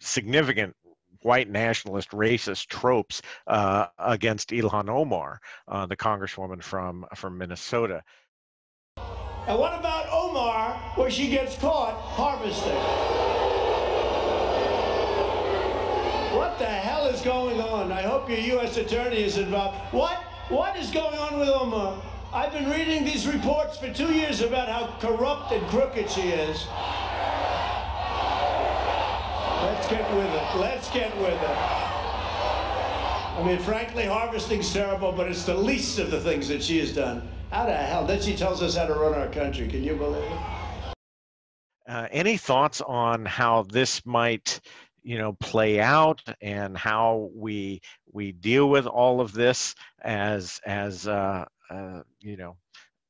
significant white nationalist racist tropes uh, against Ilhan Omar, uh, the congresswoman from from Minnesota. And what about Omar, where she gets caught harvesting? What the hell is going on? I hope your U.S. attorney is involved. What? What is going on with Omar? I've been reading these reports for two years about how corrupt and crooked she is. Let's get with it. Let's get with it. I mean, frankly, harvesting's terrible, but it's the least of the things that she has done. How the hell? Then she tells us how to run our country. Can you believe it? Uh, any thoughts on how this might, you know, play out and how we we deal with all of this as as uh, uh, you know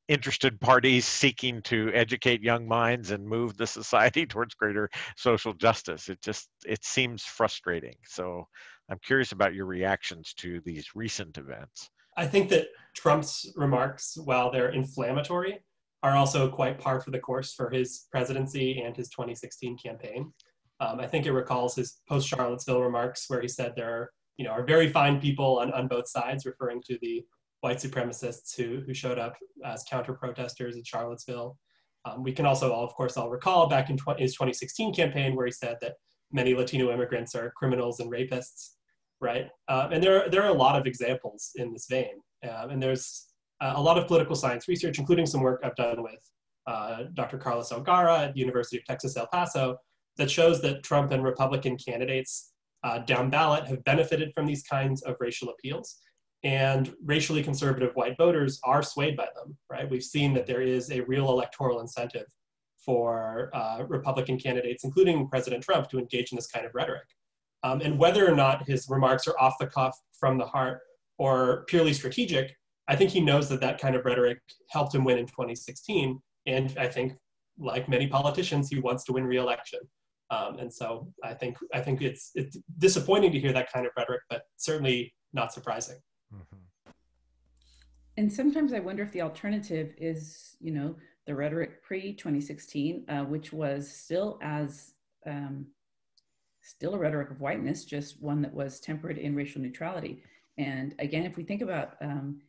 interested parties seeking to educate young minds and move the society [LAUGHS] towards greater social justice? It just it seems frustrating. So I'm curious about your reactions to these recent events. I think that Trump's remarks, while they're inflammatory, are also quite par for the course for his presidency and his 2016 campaign. Um, I think it recalls his post Charlottesville remarks where he said there are, you know, are very fine people on, on both sides, referring to the white supremacists who, who showed up as counter protesters in Charlottesville. Um, we can also, all, of course, all recall back in tw- his 2016 campaign where he said that many Latino immigrants are criminals and rapists, right? Uh, and there, are- there are a lot of examples in this vein. Um, and there's uh, a lot of political science research, including some work I've done with uh, Dr. Carlos Algara at the University of Texas El Paso, that shows that Trump and Republican candidates uh, down ballot have benefited from these kinds of racial appeals. And racially conservative white voters are swayed by them, right? We've seen that there is a real electoral incentive for uh, Republican candidates, including President Trump, to engage in this kind of rhetoric. Um, and whether or not his remarks are off the cuff, from the heart, or purely strategic, I think he knows that that kind of rhetoric helped him win in 2016. And I think, like many politicians, he wants to win re-election. Um, and so I think I think it's it's disappointing to hear that kind of rhetoric, but certainly not surprising. Mm-hmm. and sometimes I wonder if the alternative is, you know, the rhetoric pre 2016, uh, which was still as um, still a rhetoric of whiteness, just one that was tempered in racial neutrality. And again, if we think about um,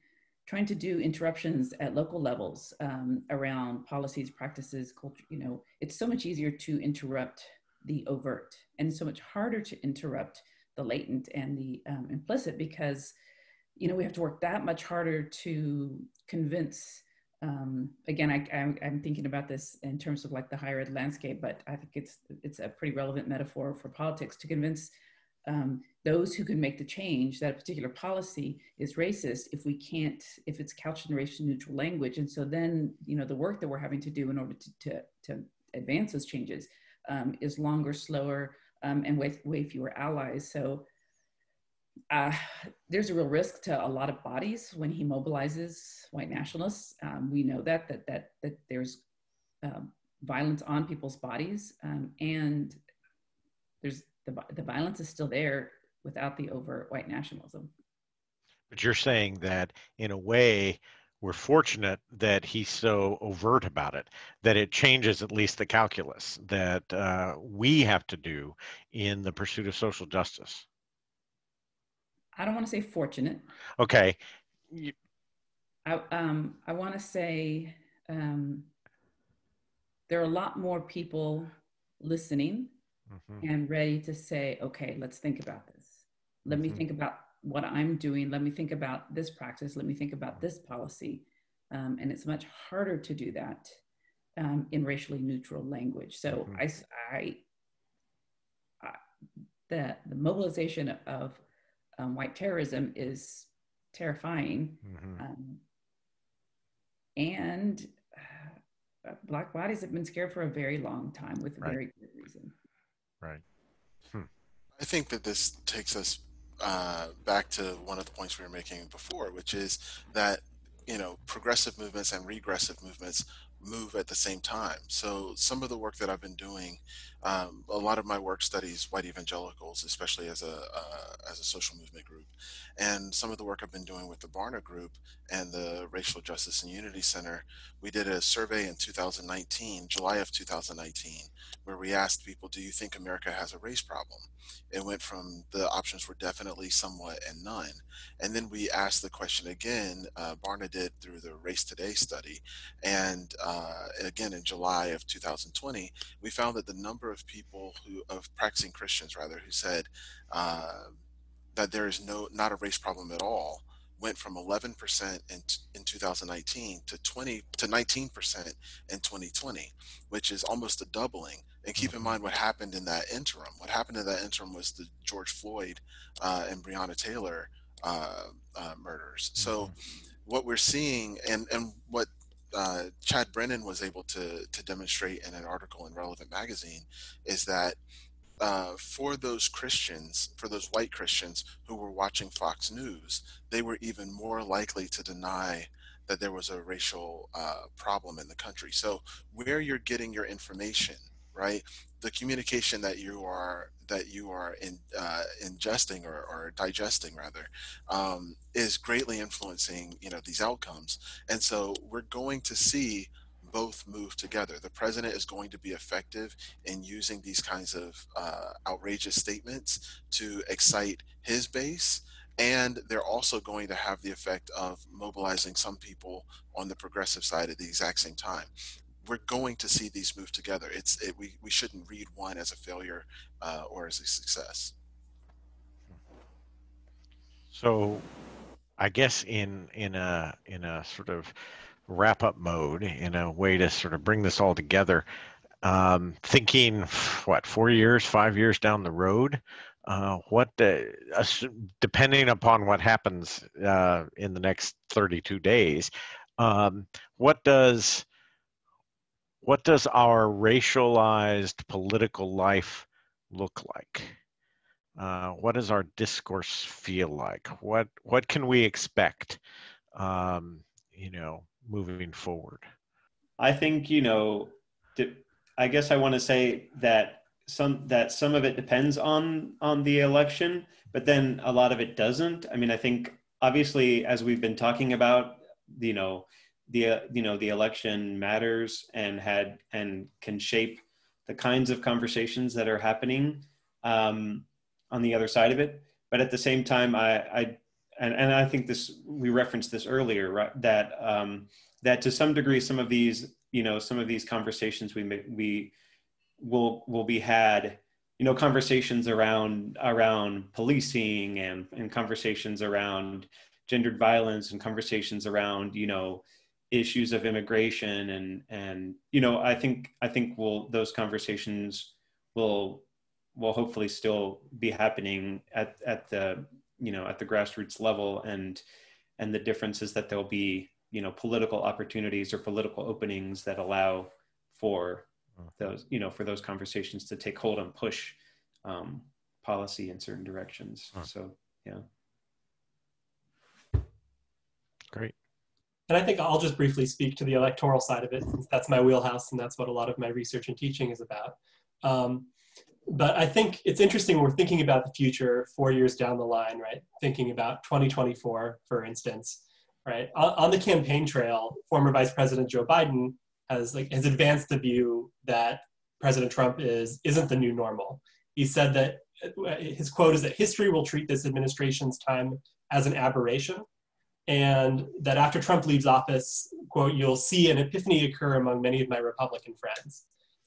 trying to do interruptions at local levels um, around policies, practices, culture, you know, it's so much easier to interrupt the overt. And so much harder to interrupt the latent and the um, implicit because you know we have to work that much harder to convince um, again I, am thinking about this in terms of like the higher ed landscape but i think it's it's a pretty relevant metaphor for politics to convince um, those who can make the change that a particular policy is racist if we can't if it's couched in racial neutral language. And so then you know the work that we're having to do in order to to, to advance those changes um, is longer slower um, and with way fewer allies so uh, there's a real risk to a lot of bodies when he mobilizes white nationalists. Um, we know that that that that there's uh, violence on people's bodies, um, and there's the the violence is still there without the overt white nationalism. But you're saying that in a way. We're fortunate that he's so overt about it, that it changes at least the calculus that uh, we have to do in the pursuit of social justice. I don't want to say fortunate. Okay. You... I um I want to say um, there are a lot more people listening mm-hmm. and ready to say, okay, let's think about this. Let mm-hmm. me think about what I'm doing. Let me think about this practice. Let me think about this policy. Um, and it's much harder to do that um, in racially neutral language. So mm-hmm. I, I, I, the the mobilization of um, white terrorism is terrifying. Mm-hmm. Um, and uh, black bodies have been scared for a very long time with right. very good reason. Right. Hmm. I think that this takes us uh, back to one of the points we were making before, which is that you know progressive movements and regressive movements move at the same time. So some of the work that I've been doing, um, a lot of my work studies white evangelicals, especially as a uh, as a social movement group, and some of the work I've been doing with the Barna Group and the Racial Justice and Unity Center. We did a survey in 2019, July of 2019, where we asked people, "Do you think America has a race problem?" It went from the options were definitely, somewhat, and none, and then we asked the question again. Uh, Barna did through the Race Today study, and uh, again in July of 2020, we found that the number of people who, of practicing Christians rather, who said uh, that there is no, not a race problem at all, went from 11% in, in 2019 to 20 to 19% in 2020, which is almost a doubling. And keep in mm-hmm. mind what happened in that interim. What happened in that interim was the George Floyd uh, and Breonna Taylor uh, uh, murders. So mm-hmm. what we're seeing and, and what uh, Chad Brennan was able to to demonstrate in an article in Relevant Magazine is that uh, for those Christians, for those white Christians who were watching Fox News, they were even more likely to deny that there was a racial uh, problem in the country. So where you're getting your information, right? The communication that you are that you are in, uh, ingesting or, or, digesting rather um, is greatly influencing you know these outcomes. And so we're going to see both move together. The president is going to be effective in using these kinds of uh, outrageous statements to excite his base and they're also going to have the effect of mobilizing some people on the progressive side at the exact same time we're going to see these move together. It's it, we we shouldn't read one as a failure uh, or as a success. So, I guess in in a in a sort of wrap up mode, in a way to sort of bring this all together, um, thinking what four years, five years down the road. Uh, what uh, depending upon what happens uh, in the next 32 days um, what does what does our racialized political life look like? Uh, what does our discourse feel like? What what can we expect? Um, you know, moving forward. I think you know. I guess I want to say that some that some of it depends on on the election, but then a lot of it doesn't. I mean, I think obviously, as we've been talking about, you know the you know the election matters and had and can shape the kinds of conversations that are happening um, on the other side of it. But at the same time, I, I and, and I think this we referenced this earlier right, that um, that to some degree some of these you know some of these conversations we we will will be had you know conversations around around policing and and conversations around gendered violence and conversations around you know issues of immigration and and you know i think i think will those conversations will will hopefully still be happening at at the you know at the grassroots level and and the difference is that there'll be you know political opportunities or political openings that allow for those you know for those conversations to take hold and push um, policy in certain directions. So yeah. Great and I think I'll just briefly speak to the electoral side of it, since that's my wheelhouse and that's what a lot of my research and teaching is about. Um, but I think it's interesting when we're thinking about the future four years down the line, right? Thinking about 2024, for instance, right? On, on the campaign trail, former Vice President Joe Biden has like has advanced the view that President Trump is isn't the new normal. He said that his quote is that history will treat this administration's time as an aberration and that after Trump leaves office, quote, you'll see an epiphany occur among many of my Republican friends,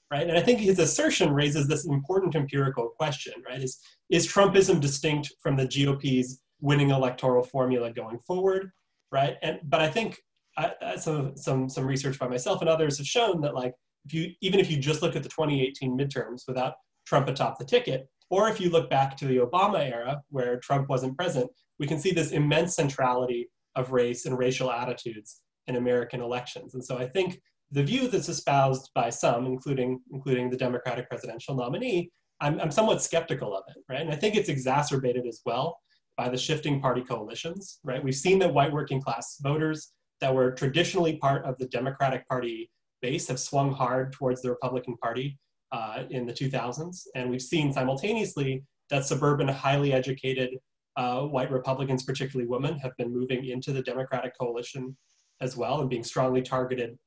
right? And I think his assertion raises this important empirical question, right? Is, is Trumpism distinct from the GOP's winning electoral formula going forward, right? And, but I think I, some, some, some research by myself and others have shown that like, if you, even if you just look at the 2018 midterms without Trump atop the ticket, or if you look back to the Obama era where Trump wasn't present, we can see this immense centrality of race and racial attitudes in American elections. And so I think the view that's espoused by some, including, including the Democratic presidential nominee, I'm, I'm somewhat skeptical of it, right? And I think it's exacerbated as well by the shifting party coalitions, right? We've seen that white working class voters that were traditionally part of the Democratic Party base have swung hard towards the Republican Party uh, in the 2000s. And we've seen simultaneously that suburban, highly educated uh, white Republicans, particularly women, have been moving into the Democratic coalition as well and being strongly targeted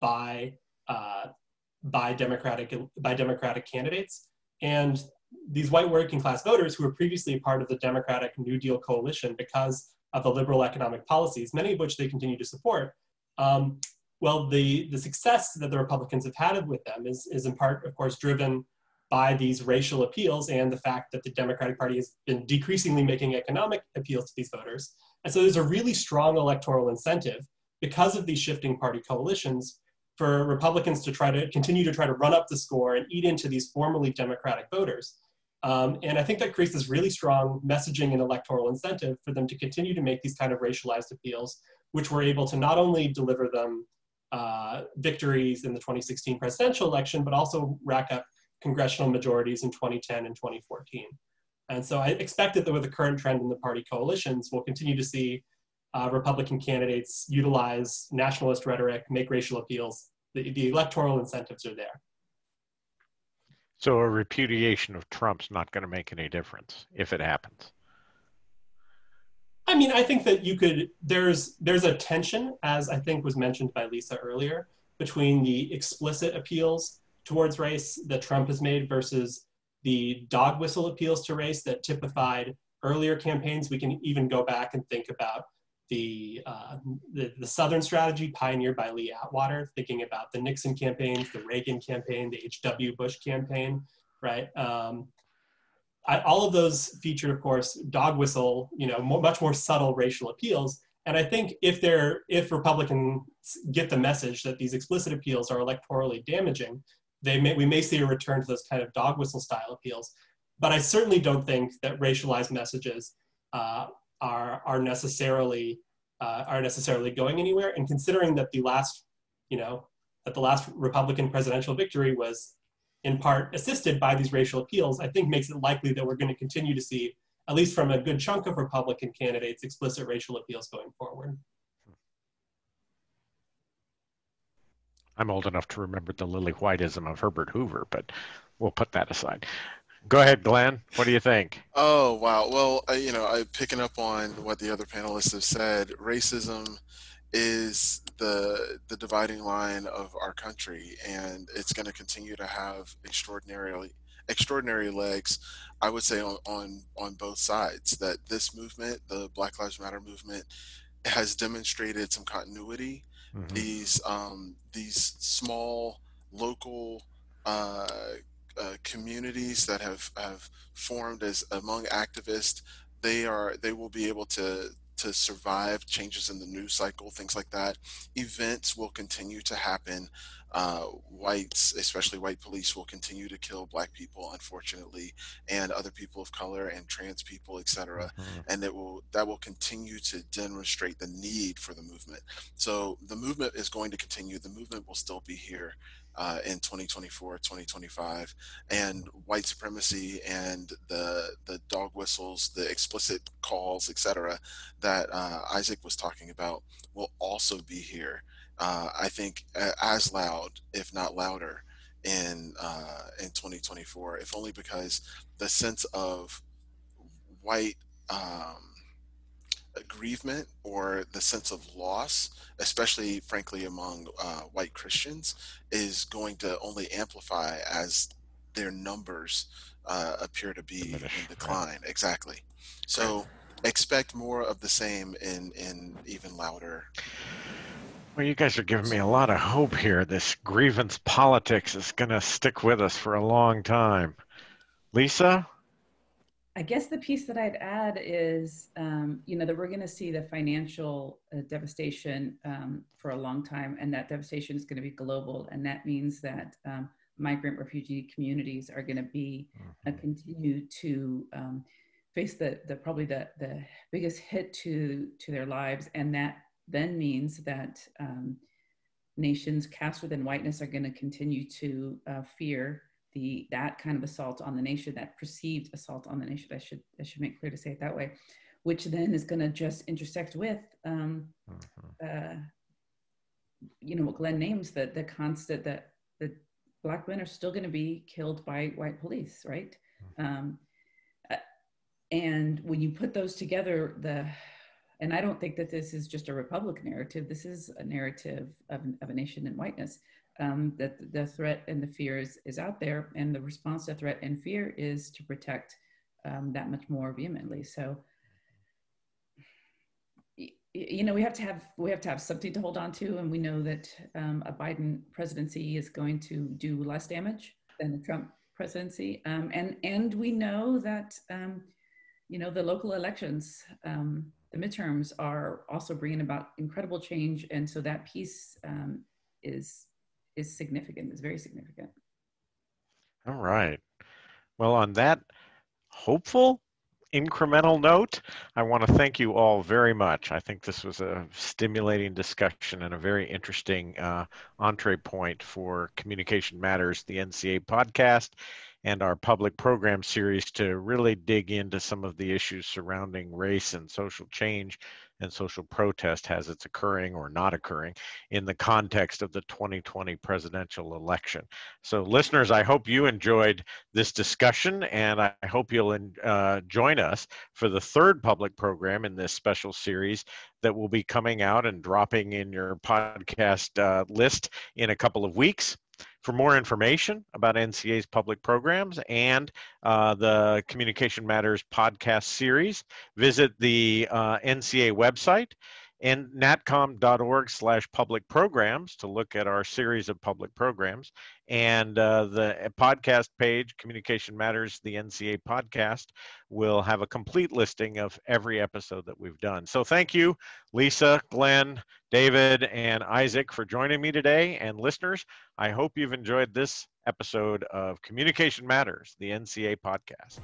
by uh, by Democratic by Democratic candidates. And these white working class voters who were previously part of the Democratic New Deal coalition because of the liberal economic policies, many of which they continue to support. Um, well, the, the success that the Republicans have had with them is, is in part, of course, driven by these racial appeals and the fact that the Democratic Party has been decreasingly making economic appeals to these voters. And so there's a really strong electoral incentive because of these shifting party coalitions for Republicans to try to continue to try to run up the score and eat into these formerly Democratic voters. Um, and I think that creates this really strong messaging and electoral incentive for them to continue to make these kind of racialized appeals, which were able to not only deliver them uh, victories in the 2016 presidential election, but also rack up congressional majorities in 2010 and 2014. And so I expect that with the current trend in the party coalitions, we'll continue to see uh, Republican candidates utilize nationalist rhetoric, make racial appeals. The, the electoral incentives are there. So a repudiation of Trump's not going to make any difference if it happens. I mean, I think that you could. There's there's a tension, as I think was mentioned by Lisa earlier, between the explicit appeals towards race that Trump has made versus the dog whistle appeals to race that typified earlier campaigns. We can even go back and think about the, uh, the, the, Southern strategy pioneered by Lee Atwater, thinking about the Nixon campaigns, the Reagan campaign, the H.W. Bush campaign, right? Um, I, all of those featured, of course, dog whistle, you know, more, much more subtle racial appeals. And I think if they're if Republicans get the message that these explicit appeals are electorally damaging, they may, we may see a return to those kind of dog whistle style appeals. But I certainly don't think that racialized messages uh, are, are necessarily uh, are necessarily going anywhere. And considering that the last, you know, that the last Republican presidential victory was in part assisted by these racial appeals, I think makes it likely that we're going to continue to see, at least from a good chunk of Republican candidates, explicit racial appeals going forward. I'm old enough to remember the lily whiteism of Herbert Hoover, but we'll put that aside. Go ahead, Glenn. What do you think? Oh wow. Well, I, you know, I picking up on what the other panelists have said. Racism is the the dividing line of our country, and it's going to continue to have extraordinarily extraordinary legs. I would say on on on both sides that this movement, the Black Lives Matter movement, has demonstrated some continuity. Mm-hmm. These um, these small local uh, uh, communities that have have formed as among activists, they are they will be able to to survive changes in the news cycle, things like that. Events will continue to happen. Uh, whites, especially white police, will continue to kill black people, unfortunately, and other people of color and trans people, etc. Mm-hmm. And it will that will continue to demonstrate the need for the movement. So the movement is going to continue. The movement will still be here uh, in 2024, 2025, and white supremacy and the the dog whistles, the explicit calls, etc., that uh, Isaac was talking about will also be here. Uh, I think as loud, if not louder, in uh, in 2024, if only because the sense of white um, aggrievement or the sense of loss, especially frankly among uh, white Christians, is going to only amplify as their numbers uh, appear to be in decline. Right. Exactly. So expect more of the same in in even louder. Well, you guys are giving me a lot of hope here. This grievance politics is going to stick with us for a long time. Lisa, I guess the piece that I'd add is, um, you know, that we're going to see the financial uh, devastation um, for a long time, and that devastation is going to be global, and that means that um, migrant refugee communities are going to be uh, mm-hmm. continue to um, face the, the probably the the biggest hit to to their lives, and that then means that um, nations cast within whiteness are going to continue to uh, fear the that kind of assault on the nation, that perceived assault on the nation. I should I should make clear to say it that way, which then is going to just intersect with, um, mm-hmm. uh, you know, what Glenn names the the constant that the black men are still going to be killed by white police, right? Mm-hmm. Um, uh, and when you put those together, the and I don't think that this is just a Republican narrative. This is a narrative of, of a nation in whiteness um, that the threat and the fear is, is out there, and the response to threat and fear is to protect um, that much more vehemently. So, you know, we have to have we have to have something to hold on to, and we know that um, a Biden presidency is going to do less damage than the Trump presidency, um, and and we know that um, you know the local elections um, the midterms are also bringing about incredible change and so that piece um, is is significant, is very significant. All right. Well, on that hopeful incremental note, I want to thank you all very much. I think this was a stimulating discussion and a very interesting uh, entree point for Communication Matters, the NCA podcast, and our public program series to really dig into some of the issues surrounding race and social change and social protest has it's occurring or not occurring in the context of the 2020 presidential election. So, listeners, I hope you enjoyed this discussion, and I hope you'll uh, join us for the third public program in this special series that will be coming out and dropping in your podcast uh, list in a couple of weeks. For more information about NCA's public programs and uh, the Communication Matters podcast series, visit the uh, NCA website and natcom.org slash public programs to look at our series of public programs. And uh, the podcast page communication matters the nca podcast will have a complete listing of every episode that we've done. So thank you lisa glenn david and isaac for joining me today. And listeners i hope you've enjoyed this episode of communication matters the nca podcast